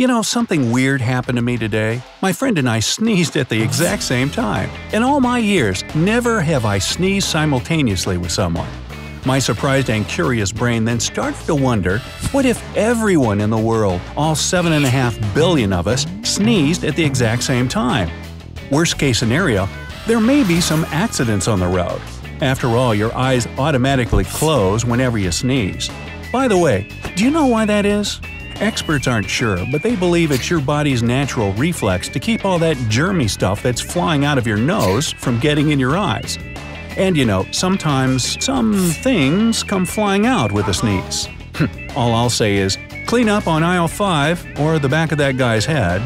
You know, something weird happened to me today. My friend and I sneezed at the exact same time. In all my years, never have I sneezed simultaneously with someone. My surprised and curious brain then started to wonder what if everyone in the world, all 7.5 billion of us, sneezed at the exact same time? Worst case scenario, there may be some accidents on the road. After all, your eyes automatically close whenever you sneeze. By the way, do you know why that is? Experts aren't sure, but they believe it's your body's natural reflex to keep all that germy stuff that's flying out of your nose from getting in your eyes. And you know, sometimes some things come flying out with a sneeze. all I'll say is, clean up on aisle 5 or the back of that guy's head.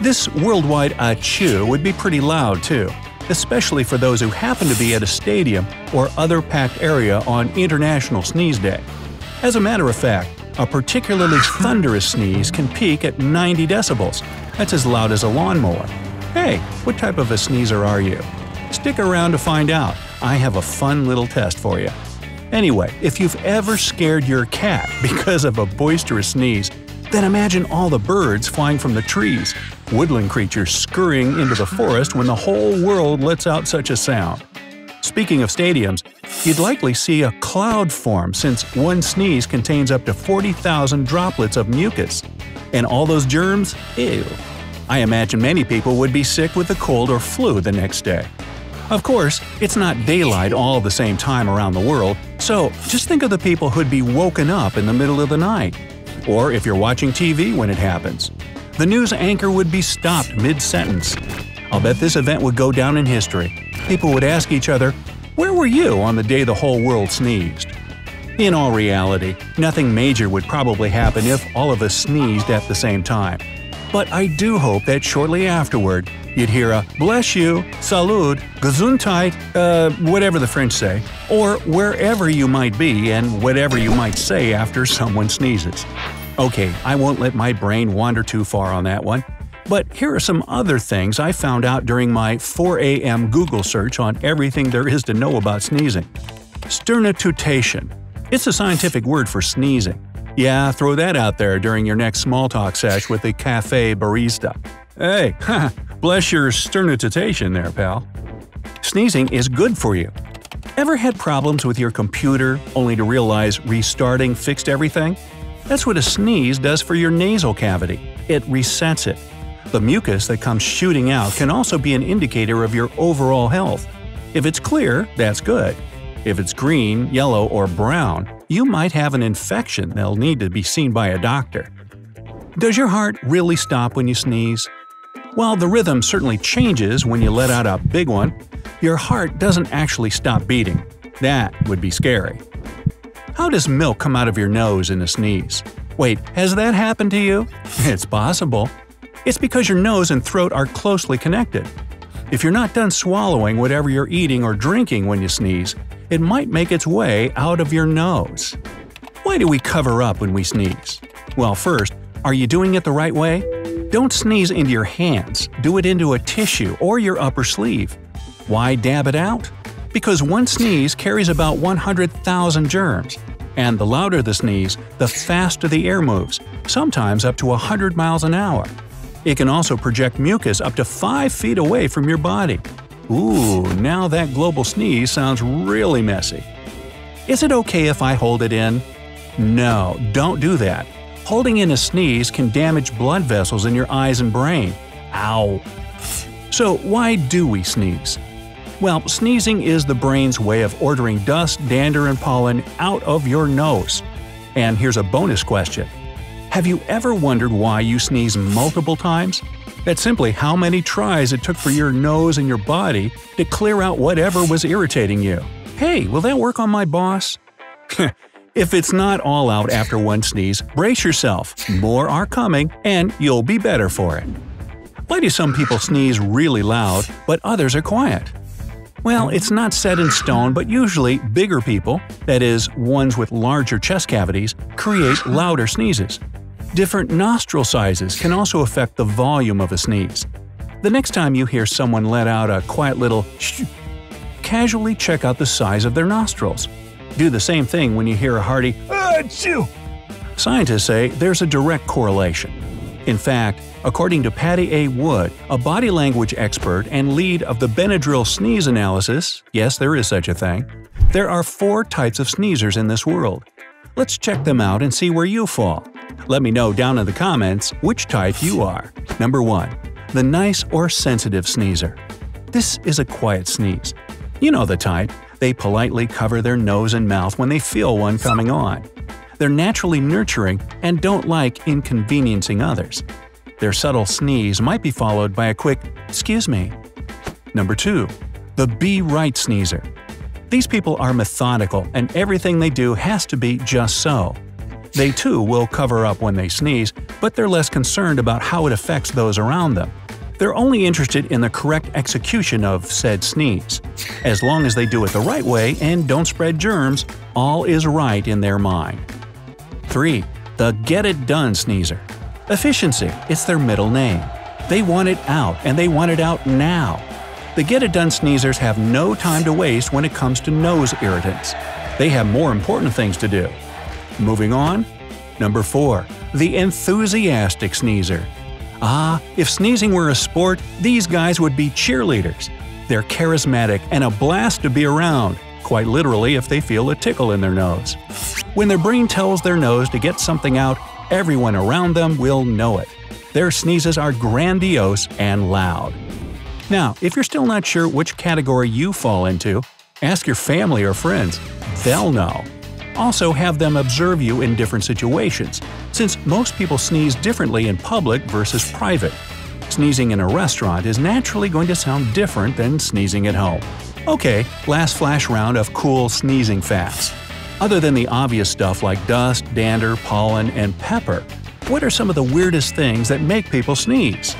this worldwide achoo would be pretty loud too especially for those who happen to be at a stadium or other packed area on International Sneeze Day. As a matter of fact, a particularly thunderous sneeze can peak at 90 decibels. That's as loud as a lawnmower. Hey, what type of a sneezer are you? Stick around to find out. I have a fun little test for you. Anyway, if you've ever scared your cat because of a boisterous sneeze, then imagine all the birds flying from the trees, woodland creatures scurrying into the forest when the whole world lets out such a sound. Speaking of stadiums, you'd likely see a cloud form since one sneeze contains up to 40,000 droplets of mucus. And all those germs? Ew. I imagine many people would be sick with a cold or flu the next day. Of course, it's not daylight all the same time around the world, so just think of the people who'd be woken up in the middle of the night or if you're watching TV when it happens. The news anchor would be stopped mid-sentence. I'll bet this event would go down in history. People would ask each other, Where were you on the day the whole world sneezed? In all reality, nothing major would probably happen if all of us sneezed at the same time. But I do hope that shortly afterward, you'd hear a bless you, salud, gesundheit, uh, whatever the French say, or wherever you might be and whatever you might say after someone sneezes. Okay, I won't let my brain wander too far on that one. But here are some other things I found out during my 4 a.m. Google search on everything there is to know about sneezing. Sternutation. It's a scientific word for sneezing. Yeah, throw that out there during your next small talk sesh with the cafe barista. Hey, bless your sternutation there, pal. Sneezing is good for you. Ever had problems with your computer only to realize restarting fixed everything? That's what a sneeze does for your nasal cavity. It resets it. The mucus that comes shooting out can also be an indicator of your overall health. If it's clear, that's good. If it's green, yellow, or brown, you might have an infection that'll need to be seen by a doctor. Does your heart really stop when you sneeze? While the rhythm certainly changes when you let out a big one, your heart doesn't actually stop beating. That would be scary. How does milk come out of your nose in a sneeze? Wait, has that happened to you? It's possible. It's because your nose and throat are closely connected. If you're not done swallowing whatever you're eating or drinking when you sneeze, it might make its way out of your nose. Why do we cover up when we sneeze? Well, first, are you doing it the right way? Don't sneeze into your hands, do it into a tissue or your upper sleeve. Why dab it out? Because one sneeze carries about 100,000 germs. And the louder the sneeze, the faster the air moves, sometimes up to 100 miles an hour. It can also project mucus up to 5 feet away from your body. Ooh, now that global sneeze sounds really messy. Is it okay if I hold it in? No, don't do that. Holding in a sneeze can damage blood vessels in your eyes and brain. Ow! So, why do we sneeze? Well, sneezing is the brain's way of ordering dust, dander, and pollen out of your nose. And here's a bonus question. Have you ever wondered why you sneeze multiple times? That's simply how many tries it took for your nose and your body to clear out whatever was irritating you. Hey, will that work on my boss? if it's not all out after one sneeze, brace yourself. More are coming, and you'll be better for it. Why do some people sneeze really loud, but others are quiet? Well, it's not set in stone, but usually bigger people, that is, ones with larger chest cavities, create louder sneezes. Different nostril sizes can also affect the volume of a sneeze. The next time you hear someone let out a quiet little shh, casually check out the size of their nostrils. Do the same thing when you hear a hearty achoo. Scientists say there's a direct correlation. In fact, according to Patti A. Wood, a body language expert and lead of the Benadryl sneeze analysis yes, there is such a thing there are four types of sneezers in this world. Let's check them out and see where you fall. Let me know down in the comments which type you are. Number 1. The nice or sensitive sneezer. This is a quiet sneeze. You know the type. They politely cover their nose and mouth when they feel one coming on. They're naturally nurturing and don't like inconveniencing others. Their subtle sneeze might be followed by a quick, excuse me. Number 2. The Be Right Sneezer. These people are methodical and everything they do has to be just so. They too will cover up when they sneeze, but they're less concerned about how it affects those around them. They're only interested in the correct execution of said sneeze. As long as they do it the right way and don't spread germs, all is right in their mind. 3. The Get It Done Sneezer Efficiency, it's their middle name. They want it out, and they want it out now. The Get It Done sneezers have no time to waste when it comes to nose irritants. They have more important things to do. Moving on. Number 4. The Enthusiastic Sneezer Ah, if sneezing were a sport, these guys would be cheerleaders. They're charismatic and a blast to be around, quite literally if they feel a tickle in their nose. When their brain tells their nose to get something out, everyone around them will know it. Their sneezes are grandiose and loud. Now, if you're still not sure which category you fall into, ask your family or friends. They'll know. Also, have them observe you in different situations, since most people sneeze differently in public versus private. Sneezing in a restaurant is naturally going to sound different than sneezing at home. Okay, last flash round of cool sneezing facts. Other than the obvious stuff like dust, dander, pollen, and pepper, what are some of the weirdest things that make people sneeze?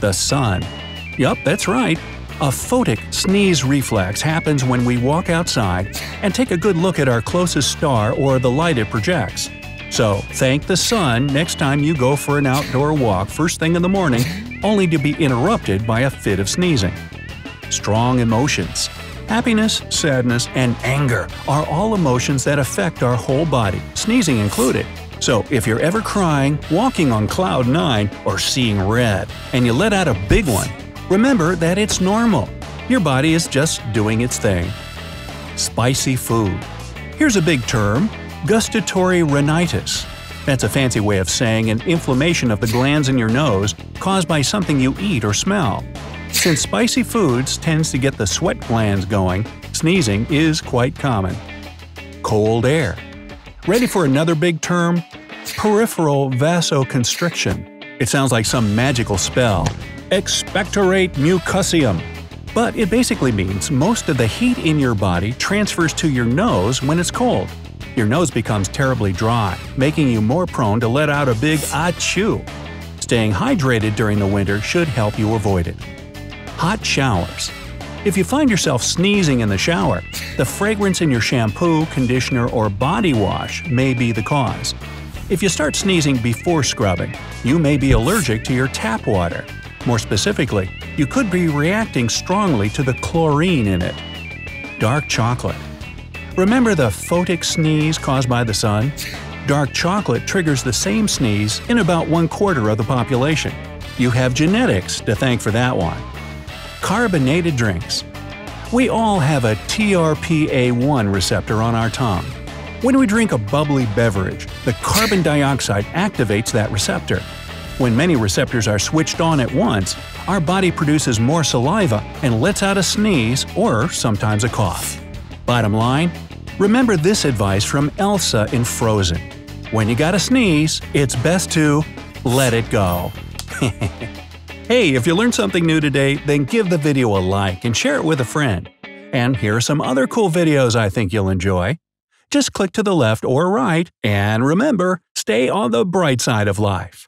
The sun. Yup, that's right. A photic sneeze reflex happens when we walk outside and take a good look at our closest star or the light it projects. So, thank the sun next time you go for an outdoor walk first thing in the morning, only to be interrupted by a fit of sneezing. Strong emotions. Happiness, sadness, and anger are all emotions that affect our whole body, sneezing included. So, if you're ever crying, walking on cloud 9, or seeing red, and you let out a big one, remember that it's normal. Your body is just doing its thing. Spicy food. Here's a big term gustatory rhinitis. That's a fancy way of saying an inflammation of the glands in your nose caused by something you eat or smell. Since spicy foods tends to get the sweat glands going, sneezing is quite common. Cold air. Ready for another big term? Peripheral vasoconstriction. It sounds like some magical spell. Expectorate mucosium. But it basically means most of the heat in your body transfers to your nose when it's cold. Your nose becomes terribly dry, making you more prone to let out a big achoo. Staying hydrated during the winter should help you avoid it. Hot showers. If you find yourself sneezing in the shower, the fragrance in your shampoo, conditioner, or body wash may be the cause. If you start sneezing before scrubbing, you may be allergic to your tap water. More specifically, you could be reacting strongly to the chlorine in it. Dark chocolate. Remember the photic sneeze caused by the sun? Dark chocolate triggers the same sneeze in about one quarter of the population. You have genetics to thank for that one. Carbonated drinks. We all have a TRPA1 receptor on our tongue. When we drink a bubbly beverage, the carbon dioxide activates that receptor. When many receptors are switched on at once, our body produces more saliva and lets out a sneeze or sometimes a cough. Bottom line, remember this advice from Elsa in Frozen. When you gotta sneeze, it's best to let it go. Hey, if you learned something new today, then give the video a like and share it with a friend. And here are some other cool videos I think you'll enjoy. Just click to the left or right, and remember, stay on the bright side of life.